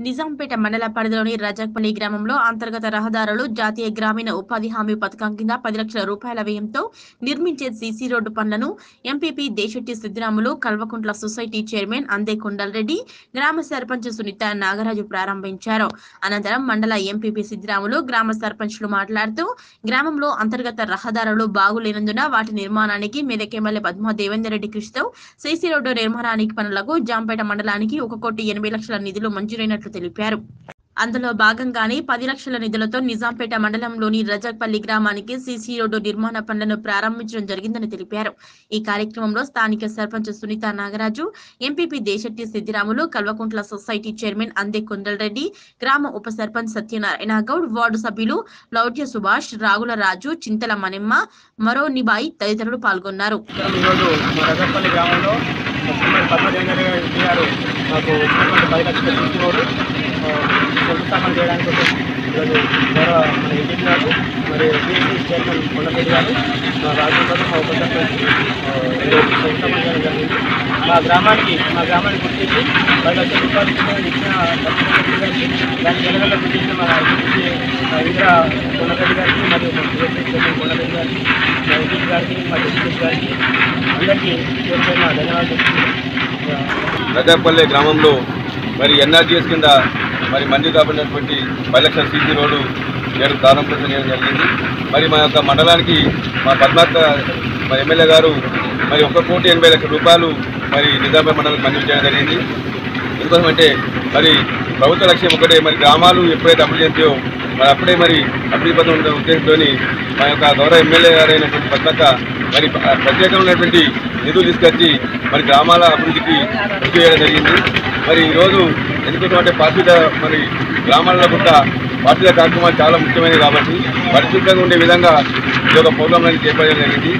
నిజాంపేట మండల పరిధిలోని రజాక్పల్లి గ్రామంలో అంతర్గత రహదారులు జాతీయ గ్రామీణ ఉపాధి హామీ పథకం కింద పది లక్షల రూపాయల వ్యయంతో నిర్మించే సీసీ రోడ్డు పనులను MPP Desetti Siddiramulu Kalvakuntla society chairman Ande Kondalreddy గ్రామ సర్పంచ్ సునీత నాగరాజు ప్రారంభించారు. అనంతరం మండల ఎంపీపీ సిద్దిరాములు గ్రామ సర్పంచ్లు మాట్లాడుతూ గ్రామంలో అంతర్గత రహదారులు బాగులేనందున వాటి నిర్మాణానికి మెదకెమల్లె పద్మా దేవేందర్ రెడ్డి కృషితో సీసీ రోడ్డు నిర్మాణానికి పనులకు జాంపేట మండలానికి ఒక కోటి ఎనభై లక్షల నిధులు మంజూరైనట్లు తెలిపారు. అందులో భాగంగానే పది లక్షల నిధులతో నిజాంపేట మండలంలోని రజపల్లి గ్రామానికి సీసీ రోడ్డు నిర్మాణ పనులను ప్రారంభించడం జరిగిందని తెలిపారు. ఈ కార్యక్రమంలో స్థానిక sarpanch Sunitha Nagaraju MPP Desetti Siddiramulu Kalvakuntla society chairman Ande Kondalreddy గ్రామ ఉప సర్పంచ్ సత్యనారాయణ గౌడ్ వార్డు సభ్యులు లౌట్య సుభాష్ రాగుల రాజు చింతల మనెమ్మ మరో నిబాయి తదితరులు పాల్గొన్నారు. ఇద్దరం ఈరోజు మా రజపల్లి గ్రామంలో శ్రీమతి పద్మజేందర్ రెడ్డి గారు మాకు వచ్చినటువంటి పది లక్షల సీసీ రోడ్డు శంకుస్థాపన చేయడానికి వచ్చి ఈరోజు గౌరవ మన ఎంపీ గారు మరి బీఎస్సీ చైర్మన్ కొండరెడ్డి గారు మా రాజు గారు మా ఉప సర్పంచ్ ఆ, ఈరోజు శంకుస్థాపన చేయడం జరిగింది మా గ్రామానికి మా గ్రామానికి గుర్తించి పది లక్షల రూపాయలు ఇచ్చిన ఇచ్చిన లక్ష్మీ గారికి దానికి ఎనగల గుర్తించిన మన ఎంపీ ఇందిరా కొండరెడ్డి గారికి మరియు మా బీఎస్సీ చైర్మన్ కొండరెడ్డి గారికి మా ఎంపీ గారికి మా డిస్ట్రిక్ట్ గారికి అందరికీ పేరు పేరున ధన్యవాదాలు చెప్తున్నాను. రజాపల్లె గ్రామంలో మరి ఎన్ఆర్జీఎస్ కింద మరి మంజూరు కాబడినటువంటి పది లక్షల సీసీ రోడ్డు నేడు ప్రారంభం చేయడం జరిగింది. మరి మా యొక్క మండలానికి మా పద్మాక మా ఎమ్మెల్యే గారు మరి ఒక కోటి ఎనభై లక్షల రూపాయలు మరి నిజామాబాద్ మండలానికి మంజూరు చేయడం జరిగింది. ఎందుకోసమంటే మరి ప్రభుత్వ లక్ష్యం ఒకటే మరి గ్రామాలు ఎప్పుడైతే అభివృద్ధి చెందాయో మరి అప్పుడే మరి అభివృద్ధి పథకం ఉన్న ఉద్దేశంతో మా యొక్క గౌరవ ఎమ్మెల్యే గారైనటువంటి పద్మక్క మరి ప్రత్యేకమైనటువంటి నిధులు తీసుకొచ్చి మరి గ్రామాల అభివృద్ధికి కృషి చేయడం జరిగింది. మరి ఈరోజు ఎందుకంటే పారిశుద్ధ మరి గ్రామాల్లో కూడా పారిశుద్ధ కార్యక్రమాలు చాలా ముఖ్యమైనవి కాబట్టి పరిశుద్ధంగా ఉండే విధంగా ఈ యొక్క ప్రోగ్రాంలను చేపట్టడం జరిగింది.